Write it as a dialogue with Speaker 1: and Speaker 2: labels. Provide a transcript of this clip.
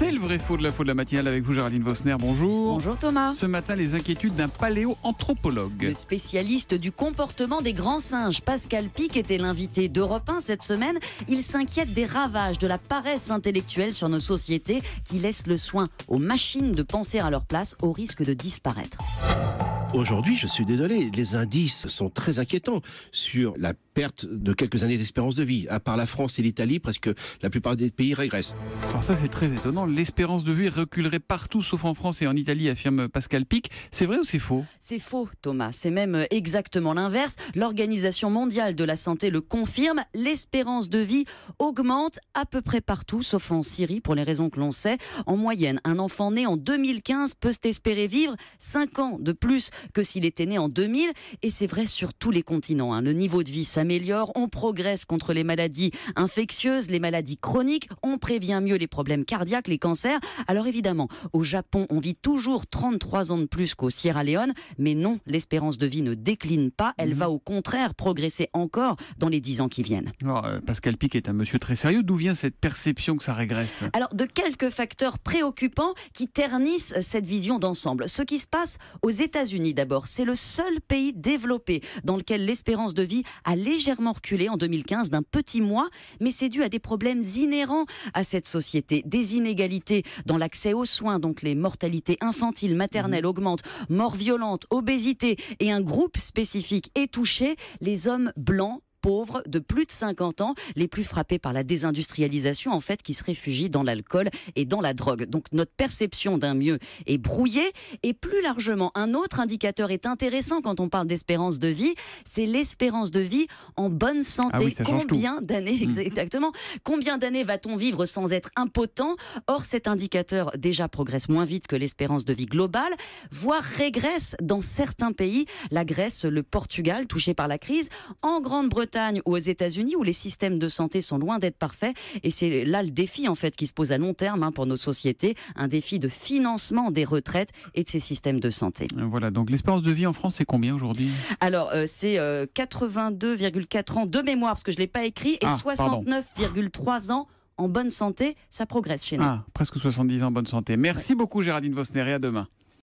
Speaker 1: C'est le vrai faux de la faux de la matinale avec vous, Géraldine Vosner. Bonjour.
Speaker 2: Bonjour Thomas.
Speaker 1: Ce matin, les inquiétudes d'un paléoanthropologue.
Speaker 2: Le spécialiste du comportement des grands singes, Pascal Pic, était l'invité d'Europe 1 cette semaine. Il s'inquiète des ravages de la paresse intellectuelle sur nos sociétés qui laissent le soin aux machines de penser à leur place au risque de disparaître.
Speaker 3: Aujourd'hui, je suis désolé, les indices sont très inquiétants sur la perte de quelques années d'espérance de vie. À part la France et l'Italie, presque la plupart des pays régressent.
Speaker 1: Alors ça, c'est très étonnant. L'espérance de vie reculerait partout, sauf en France et en Italie, affirme Pascal Pic. C'est vrai ou c'est faux?
Speaker 2: C'est faux, Thomas. C'est même exactement l'inverse. L'Organisation mondiale de la santé le confirme. L'espérance de vie augmente à peu près partout, sauf en Syrie, pour les raisons que l'on sait. En moyenne, un enfant né en 2015 peut espérer vivre 5 ans de plus que s'il était né en 2000. Et c'est vrai sur tous les continents. Hein. Le niveau de vie s'améliore, on progresse contre les maladies infectieuses, les maladies chroniques, on prévient mieux les problèmes cardiaques, les cancers. Alors évidemment, au Japon, on vit toujours 33 ans de plus qu'au Sierra Leone, mais non, l'espérance de vie ne décline pas, elle mmh. va au contraire progresser encore dans les 10 ans qui viennent.
Speaker 1: Alors, euh, Pascal Pic est un monsieur très sérieux. D'où vient cette perception que ça régresse?
Speaker 2: Alors, de quelques facteurs préoccupants qui ternissent cette vision d'ensemble. Ce qui se passe aux États-Unis, d'abord. C'est le seul pays développé dans lequel l'espérance de vie a légèrement reculé en 2015 d'un petit mois, mais c'est dû à des problèmes inhérents à cette société. Des inégalités dans l'accès aux soins, donc les mortalités infantiles, maternelles mmh. augmentent, morts violentes, obésité, et un groupe spécifique est touché, les hommes blancs pauvres de plus de 50 ans, les plus frappés par la désindustrialisation, en fait, qui se réfugient dans l'alcool et dans la drogue. Donc notre perception d'un mieux est brouillée. Et plus largement, un autre indicateur est intéressant quand on parle d'espérance de vie, c'est l'espérance de vie en bonne santé.
Speaker 1: Ah
Speaker 2: combien d'années mmh. exactement Combien d'années va-t-on vivre sans être impotent? Or, cet indicateur déjà progresse moins vite que l'espérance de vie globale, voire régresse dans certains pays, la Grèce, le Portugal, touchés par la crise, en Grande-Bretagne ou aux États-Unis où les systèmes de santé sont loin d'être parfaits. Et c'est là le défi en fait qui se pose à long terme hein, pour nos sociétés, un défi de financement des retraites et de ces systèmes de santé.
Speaker 1: Voilà, donc l'espérance de vie en France, c'est combien aujourd'hui?
Speaker 2: Alors, euh, c'est 82,4 euh, ans de mémoire, parce que je ne l'ai pas écrit, et 69,3 ah, ans en bonne santé. Ça progresse chez nous.
Speaker 1: Ah, presque 70 ans en bonne santé. Merci beaucoup Géraldine Vosner et à demain.